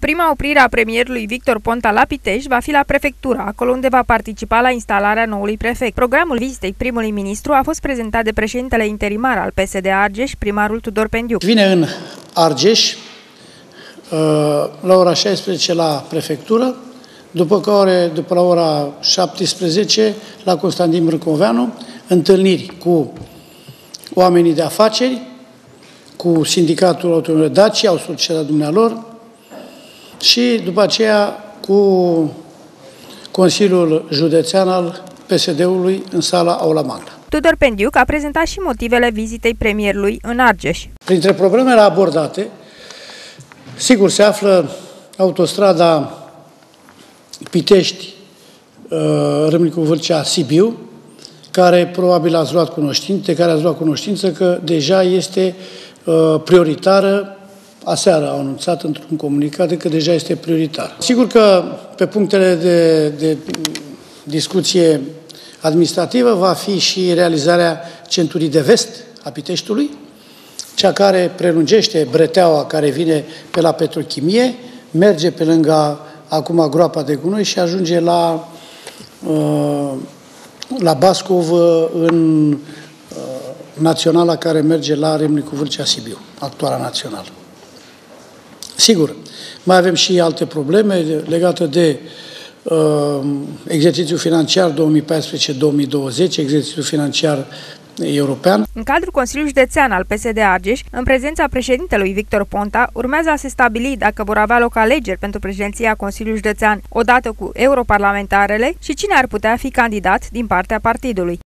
Prima oprire a premierului Victor Ponta la Pitești va fi la prefectură, acolo unde va participa la instalarea noului prefect. Programul vizitei primului ministru a fost prezentat de președintele interimar al PSD Argeș, primarul Tudor Pendiuc. Vine în Argeș uh, la ora 16 la prefectură, după care, după la ora 17 la Constantin Brâncoveanu, întâlniri cu oamenii de afaceri, cu Sindicatul Autonomie Dacia, au solicitat dumnealor, și după aceea cu Consiliul Județean al PSD-ului în sala Aula Magna. Tudor Pendiuc a prezentat și motivele vizitei premierului în Argeș. Printre problemele abordate, sigur, se află autostrada Pitești, uh, Râmnicu Vârcea, Sibiu, care probabil ați luat cunoștință, de care ați luat cunoștință că deja este uh, prioritară aseară au anunțat într-un comunicat că deja este prioritar. Sigur că pe punctele de, de discuție administrativă va fi și realizarea centurii de vest a Piteștiului, cea care prelungește breteaua care vine pe la petrochimie, merge pe lângă acum groapa de gunoi și ajunge la, uh, la Bascov uh, în uh, naționala care merge la Remnicu Vârcea Sibiu, actuala națională. Sigur, mai avem și alte probleme legate de uh, exercițiul financiar 2014-2020, exercițiul financiar european. În cadrul Consiliului Județean al PSD Argeș, în prezența președintelui Victor Ponta, urmează a se stabili dacă vor avea loc alegeri pentru președinția Consiliului Județean odată cu europarlamentarele și cine ar putea fi candidat din partea partidului.